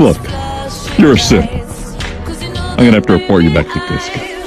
Look, you're a simp. I'm gonna have to report you back to Kiska.